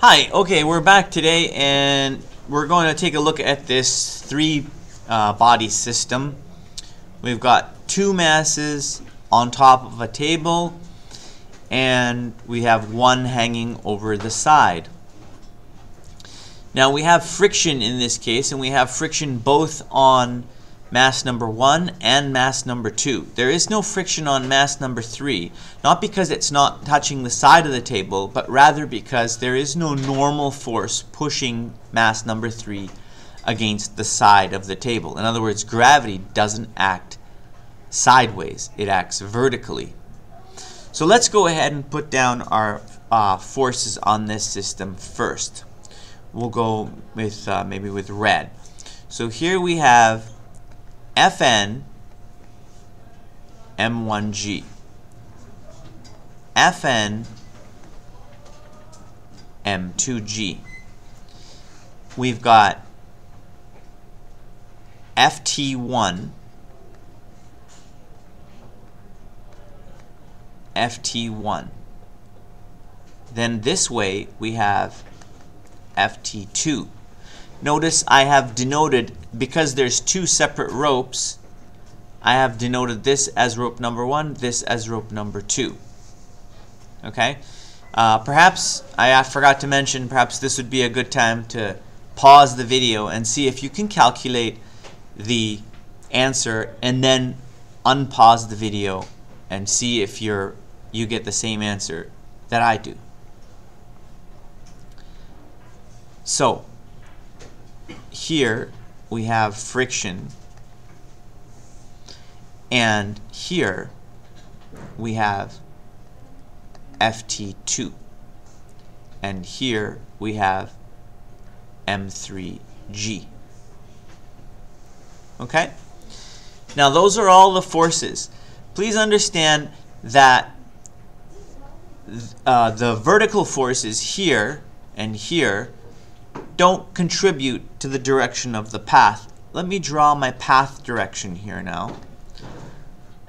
Hi, okay, we're back today and we're going to take a look at this three uh, body system. We've got two masses on top of a table and we have one hanging over the side. Now we have friction in this case and we have friction both on mass number 1 and mass number 2. There is no friction on mass number 3, not because it's not touching the side of the table, but rather because there is no normal force pushing mass number 3 against the side of the table. In other words, gravity doesn't act sideways, it acts vertically. So let's go ahead and put down our uh, forces on this system first. We'll go with uh, maybe with red. So here we have Fn M1G. Fn M2G. We've got FT1 FT1. Then this way we have FT2. Notice I have denoted, because there's two separate ropes, I have denoted this as rope number one, this as rope number two. Okay? Uh, perhaps, I forgot to mention, perhaps this would be a good time to pause the video and see if you can calculate the answer and then unpause the video and see if you're, you get the same answer that I do. So, here we have friction and here we have FT2 and here we have M3G. Okay? Now those are all the forces. Please understand that uh, the vertical forces here and here don't contribute to the direction of the path. Let me draw my path direction here now.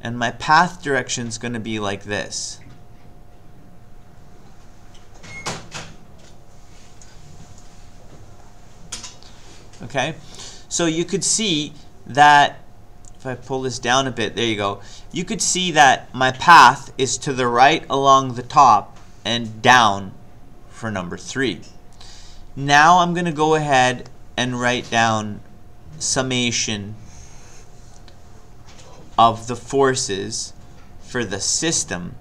And my path direction is going to be like this. Okay, so you could see that if I pull this down a bit, there you go. You could see that my path is to the right along the top and down for number three. Now I'm going to go ahead and write down summation of the forces for the system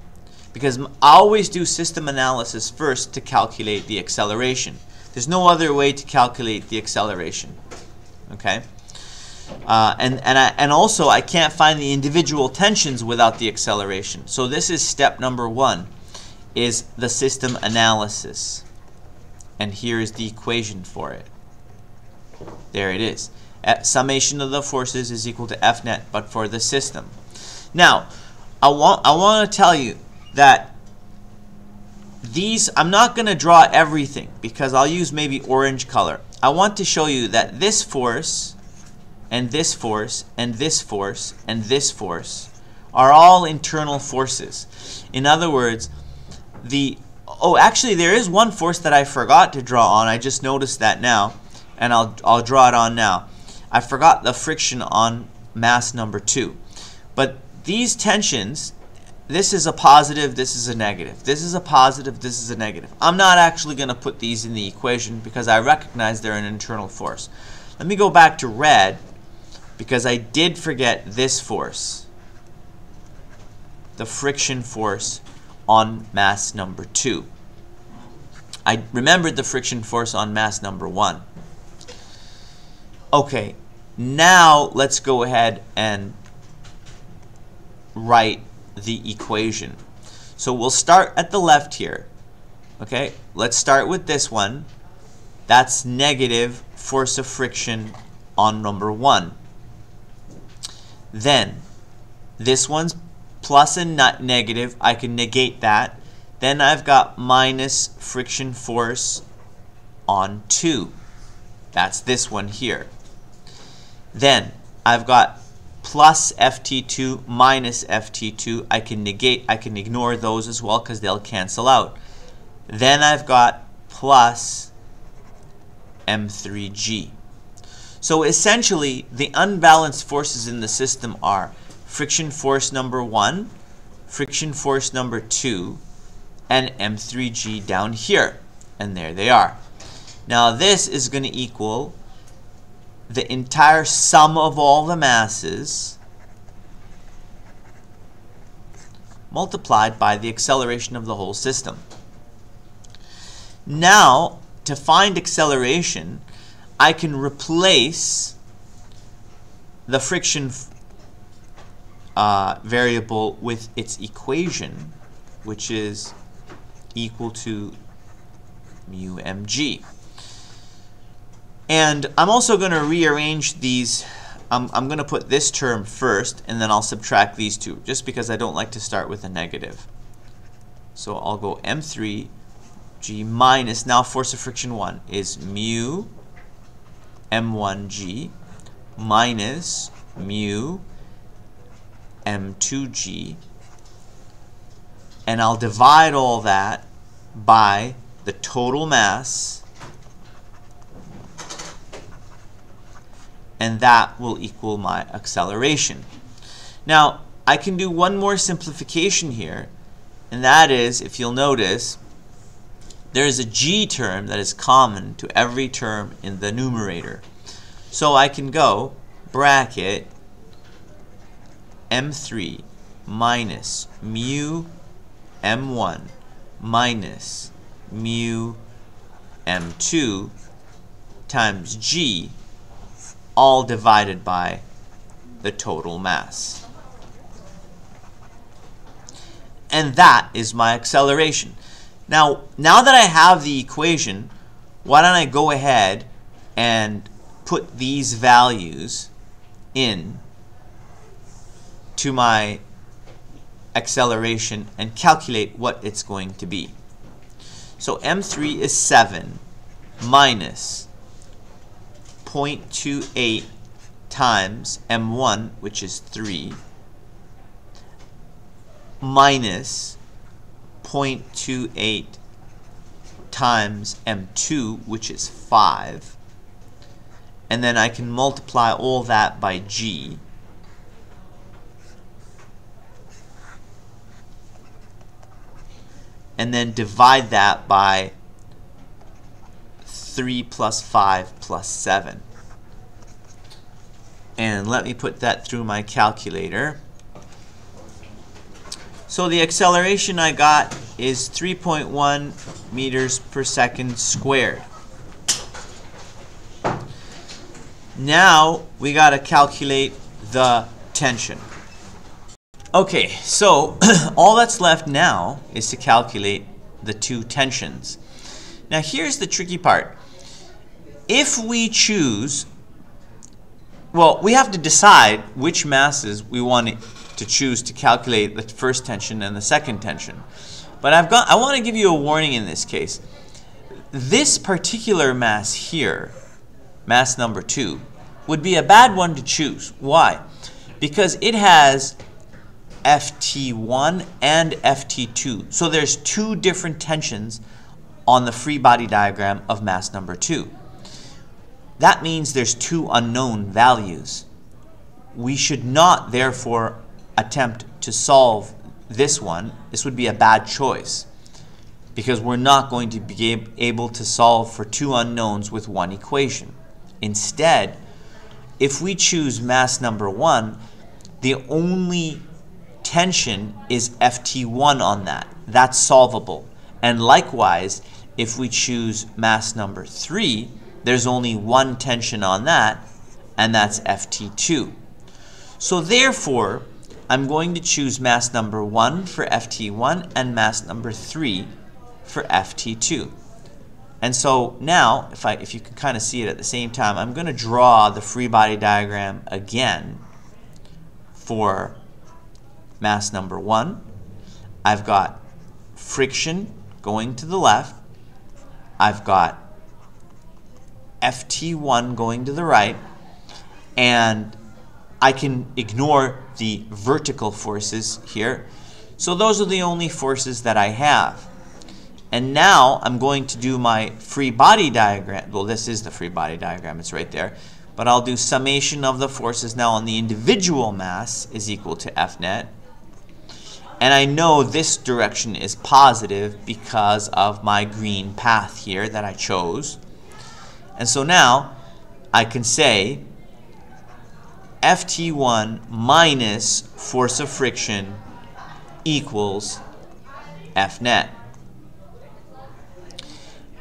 because I always do system analysis first to calculate the acceleration. There's no other way to calculate the acceleration. Okay? Uh, and, and, I, and also, I can't find the individual tensions without the acceleration. So this is step number one, is the system analysis and here is the equation for it. There it is. At summation of the forces is equal to F net, but for the system. Now, I want, I want to tell you that these, I'm not going to draw everything because I'll use maybe orange color. I want to show you that this force and this force and this force and this force are all internal forces. In other words, the oh, actually, there is one force that I forgot to draw on. I just noticed that now, and I'll, I'll draw it on now. I forgot the friction on mass number 2. But these tensions, this is a positive, this is a negative. This is a positive, this is a negative. I'm not actually going to put these in the equation because I recognize they're an internal force. Let me go back to red because I did forget this force. The friction force on mass number 2. I remembered the friction force on mass number 1. Okay, now let's go ahead and write the equation. So we'll start at the left here. Okay, let's start with this one. That's negative force of friction on number 1. Then, this one's plus and not negative, I can negate that. Then I've got minus friction force on 2. That's this one here. Then I've got plus FT2 minus FT2. I can negate, I can ignore those as well because they'll cancel out. Then I've got plus m3g. So essentially, the unbalanced forces in the system are friction force number 1, friction force number 2, and m3g down here. And there they are. Now this is going to equal the entire sum of all the masses multiplied by the acceleration of the whole system. Now, to find acceleration, I can replace the friction uh, variable with its equation, which is equal to mu mg. And I'm also going to rearrange these. I'm, I'm going to put this term first, and then I'll subtract these two, just because I don't like to start with a negative. So I'll go m3 g minus, now force of friction 1 is mu m1g minus mu m2g. And I'll divide all that by the total mass and that will equal my acceleration. Now, I can do one more simplification here, and that is, if you'll notice, there is a g term that is common to every term in the numerator. So I can go bracket m3 minus mu m1 minus mu m2 times g all divided by the total mass. And that is my acceleration. Now, now that I have the equation, why don't I go ahead and put these values in to my acceleration and calculate what it's going to be. So m3 is 7 minus 0.28 times m1, which is 3, minus 0.28 times m2, which is 5. And then I can multiply all that by g. And then divide that by 3 plus 5 plus 7. And let me put that through my calculator. So the acceleration I got is 3.1 meters per second squared. Now we got to calculate the tension. Okay, so all that's left now is to calculate the two tensions. Now here's the tricky part if we choose, well, we have to decide which masses we want to choose to calculate the first tension and the second tension. But I've got, I want to give you a warning in this case. This particular mass here, mass number two, would be a bad one to choose. Why? Because it has FT1 and FT2. So there's two different tensions on the free body diagram of mass number two. That means there's two unknown values. We should not, therefore, attempt to solve this one. This would be a bad choice because we're not going to be able to solve for two unknowns with one equation. Instead, if we choose mass number one, the only tension is FT1 on that. That's solvable. And likewise, if we choose mass number three, there's only one tension on that, and that's FT2. So therefore, I'm going to choose mass number 1 for FT1 and mass number 3 for FT2. And so now, if, I, if you can kind of see it at the same time, I'm going to draw the free body diagram again for mass number 1. I've got friction going to the left. I've got ft1 going to the right, and I can ignore the vertical forces here. So those are the only forces that I have. And now I'm going to do my free body diagram. Well, this is the free body diagram. It's right there. But I'll do summation of the forces now on the individual mass is equal to F net. And I know this direction is positive because of my green path here that I chose. And so now I can say Ft1 minus force of friction equals F net.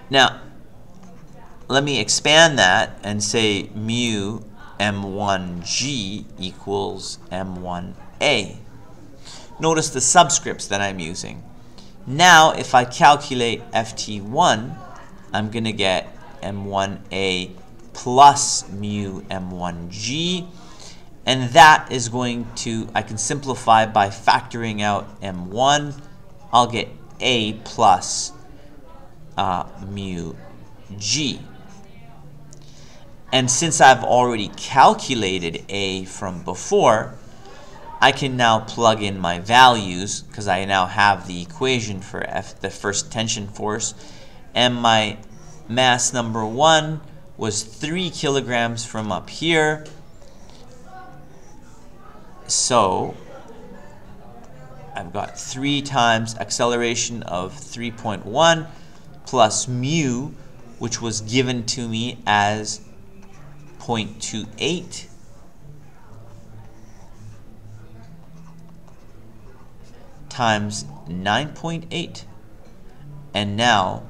Now, let me expand that and say mu m1g equals m1a. Notice the subscripts that I'm using. Now, if I calculate ft1, I'm going to get m1a plus mu m1g. And that is going to, I can simplify by factoring out m1. I'll get a plus uh, mu g. And since I've already calculated a from before, I can now plug in my values because I now have the equation for F, the first tension force. And my mass number one was three kilograms from up here. So I've got three times acceleration of 3.1 plus mu, which was given to me as 0.28 times 9.8 and now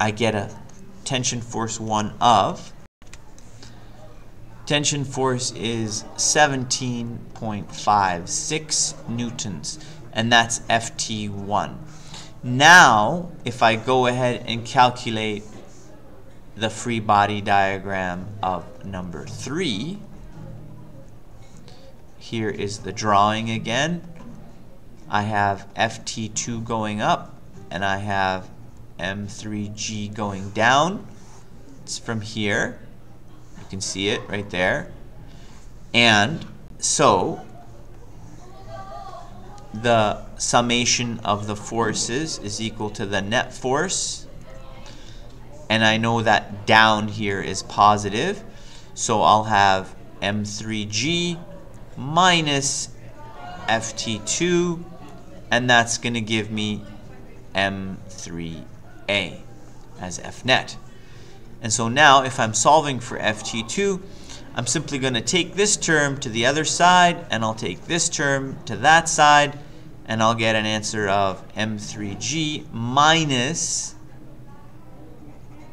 I get a tension force 1 of tension force is 17.56 newtons and that's FT1 now, if I go ahead and calculate the free body diagram of number three, here is the drawing again. I have FT2 going up and I have M3G going down. It's from here. You can see it right there. And so the summation of the forces is equal to the net force. And I know that down here is positive. So I'll have M3G minus FT2. And that's going to give me M3A as F net. And so now if I'm solving for FT2, I'm simply going to take this term to the other side, and I'll take this term to that side, and I'll get an answer of M3G minus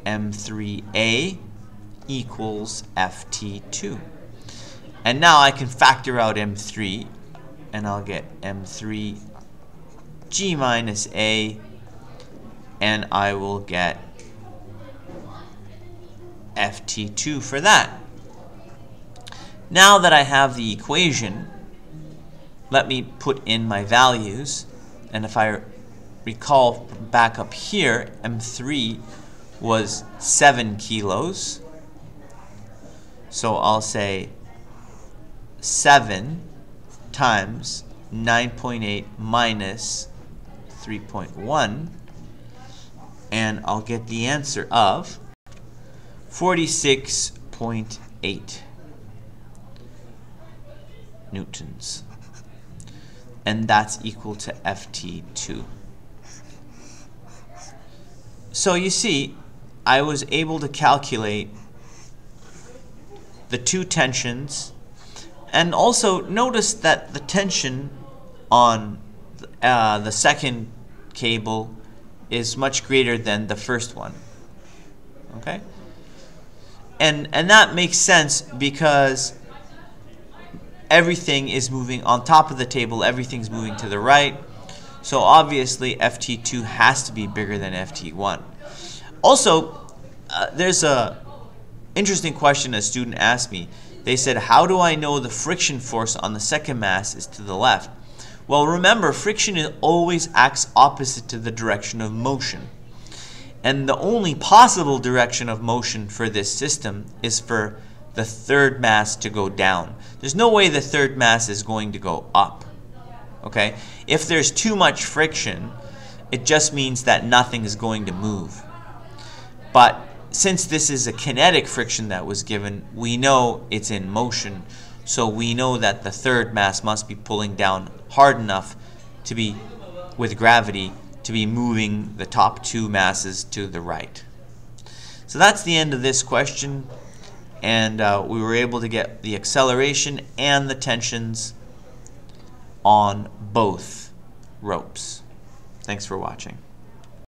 M3A equals FT2. And now I can factor out M3 and I'll get M3G minus A and I will get FT2 for that. Now that I have the equation, let me put in my values. And if I recall back up here, M3 was 7 kilos. So I'll say 7 times 9.8 minus 3.1 and I'll get the answer of 46.8 newtons and that's equal to ft2. So you see, I was able to calculate the two tensions and also notice that the tension on uh, the second cable is much greater than the first one. Okay? And, and that makes sense because everything is moving on top of the table, everything's moving to the right. So obviously FT2 has to be bigger than FT1. Also, uh, there's a interesting question a student asked me. They said, how do I know the friction force on the second mass is to the left? Well, remember, friction always acts opposite to the direction of motion. And the only possible direction of motion for this system is for the third mass to go down. There's no way the third mass is going to go up. Okay? If there's too much friction, It just means that nothing is going to move. But since this is a kinetic friction that was given, we know it's in motion. So we know that the third mass must be pulling down hard enough to be, with gravity, to be moving the top two masses to the right. So that's the end of this question. And uh, we were able to get the acceleration and the tensions on both ropes. Thanks for watching.